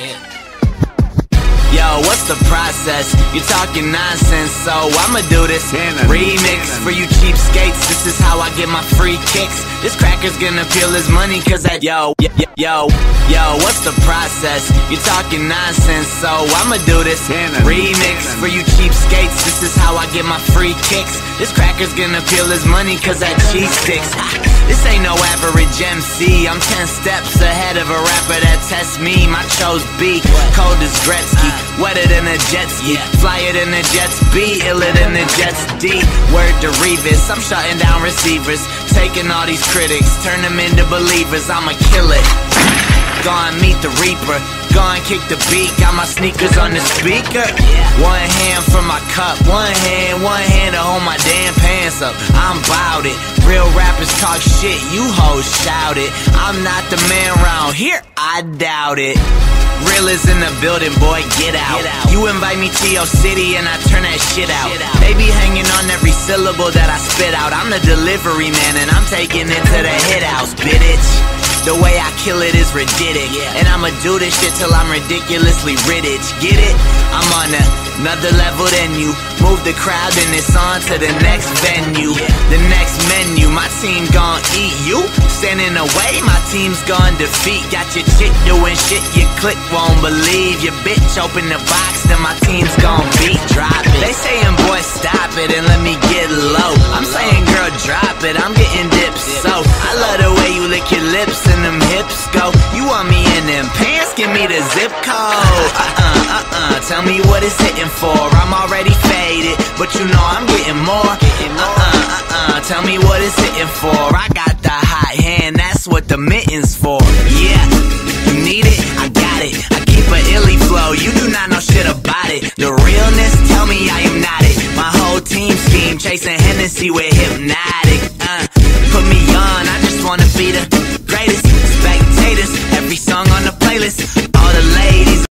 Yo, what's the process? You talking nonsense, so I'ma do this. Remix for you cheapskates. This is how I get my free kicks. This cracker's gonna peel his money, cause that yo, yo, yo, yo, what's the process? You talking nonsense, so I'ma do this. Remix for you cheapskates. This is how I get my free kicks. This cracker's gonna peel his money, cause that cheese sticks. This ain't no average MC. I'm 10 steps ahead of a rapper that tests me. My chose beat, cold as Gretzky, wetter than a jet ski, flyer than the Jets B, iller than the Jets D. Word to Revis, I'm shutting down receivers, taking all these critics, turn them into believers. I'ma kill it. Go and meet the Reaper. Go and kick the beat. Got my sneakers on the speaker. One hand for my cup. One hand, one hand to hold my damn pants up. I'm bout it. Real rappers talk shit. You hoes shout it. I'm not the man round here. I doubt it. Real is in the building, boy, get out. You invite me to your city and I turn that shit out. They be hanging on every syllable that I spit out. I'm the delivery man and I'm taking it to the hit house, bitch. The way I kill it is ridiculous. And I'ma do this shit till I'm ridiculously rich. Get it? I'm on another level than you. Move the crowd and it's on to the next venue. The next menu. My team gon' eat you. Standing away, my team's gon' defeat. Got your chick doing shit your click won't believe. Your bitch open the box, then my team's gon' beat. Drop it. They saying, boy, stop it and let me get low. I'm saying, girl, drop it. I'm getting dips. So lips and them hips go. You want me in them pants? Give me the zip code. Uh-uh, uh-uh. Tell me what it's hitting for. I'm already faded, but you know I'm getting more. Uh-uh, uh-uh. Tell me what it's hitting for. I got the hot hand. That's what the mitten's for. Yeah, you need it. I got it. I keep an illy flow. You do not know shit about it. The realness. Tell me I am not it. My whole team scheme chasing Hennessy with hypnotic. Uh, put me on. I just wanna be the greatest. Spectators, every song on the playlist.